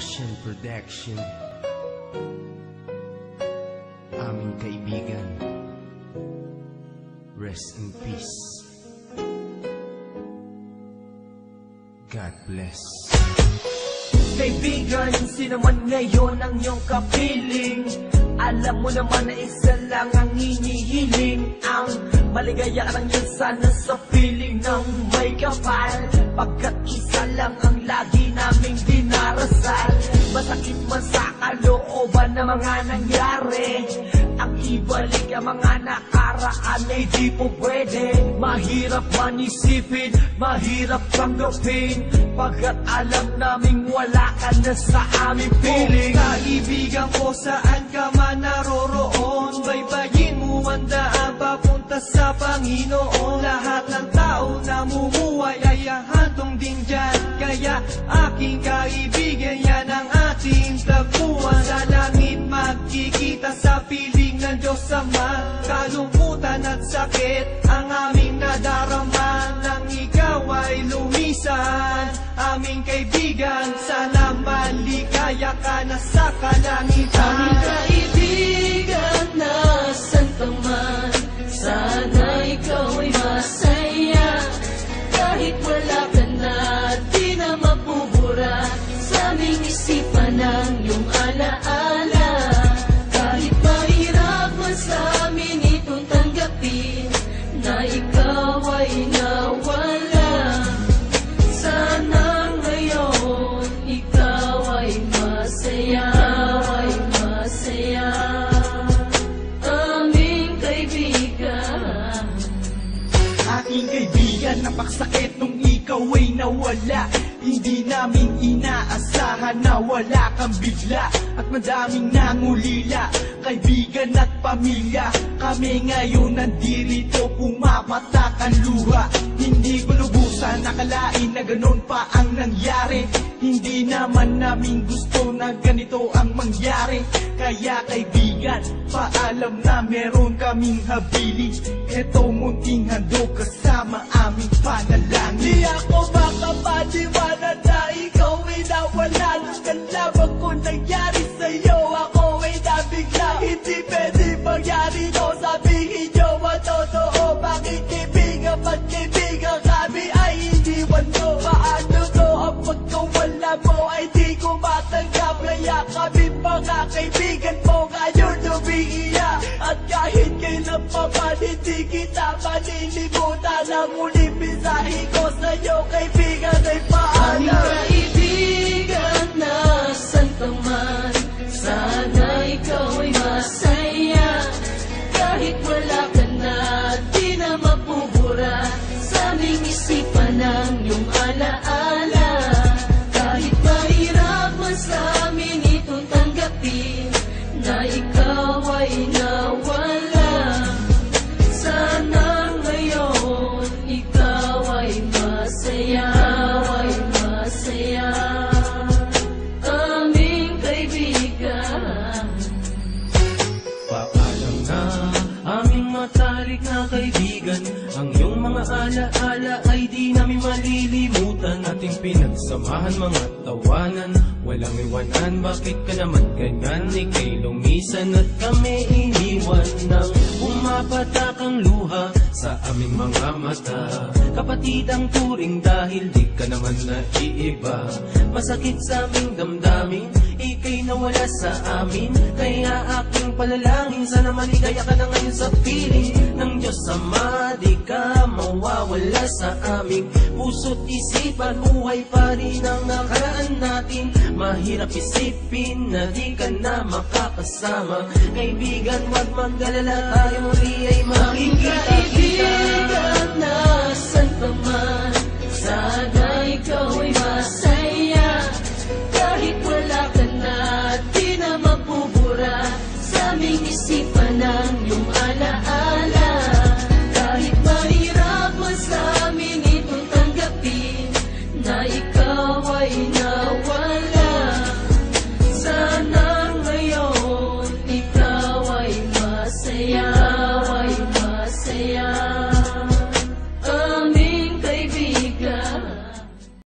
Martian Production. Aming kaibigan. Rest in peace. God bless. Kaibigan, sino man ngayon ang iyong kapiling? Alam mo naman na isa lang ang hinihiling. Ang maligaya ka lang yun sana sa piling ng may kapal. Pagkat isa lang ang lagi naming dinarasal. Masakit man sa kalooban na mga nangyari. Ang ibalik ang mga nakaraan ay di po pwede. Mahirap man isipin, mahirap tanggapin Pagkat alam naming wala ka na sa aming piling. Kaibigan ko saan ka man naroroon? Baybayin mo ang papunta sa Panginoon. Lahat ng tao na mumuhay ay hantong din dyan. Kaya aking kaibigan yan ang ating tagpuan Sa langit magkikita sa piling ng Diyos Ama. Kalungkutan at sakit ang aming nadarama Nang ikaw ay lumisan Aming kaibigan, sana maligaya ka na sa kalangitan. Aming kaibigan napakasakit nung ikaw ay nawala. Hindi namin inaasahan na wala kang bigla. At madaming nangulila, kaibigan at pamilya. Kami ngayon nandirito, pumapatak ang luha. Hindi ko lubusan nakalain na ganun pa ang nangyari. Hindi naman namin gusto na ganito ang mangyari. Kaya kaibigan, paalam na meron kaming habili Eto munting handog kasama aming panalangin. Di ako makapaniwala Kahit wala matalik na kaibigan. Ang iyong mga alaala ay di namin malilimutan. Ating pinagsamahan mga tawanan. Walang iwanan, bakit ka naman ganyan? Ika'y lumisan at kami iniwan Nang pumapatak ang luha sa aming mga mata. Kapatid ang turing dahil di ka naman naiiba. Masakit sa aming damdamin, ika'y nawala sa amin. Kaya aking palalangin, sana maligaya ka na ngayon sa piling. Ng Diyos Ama, di ka mawawala sa aming puso't isipan. Buhay pa rin ang nakaraan natin. Mahirap isipin na di ka na makakasama. Kaibigan, wag mag-alala, tayo muli ay Aming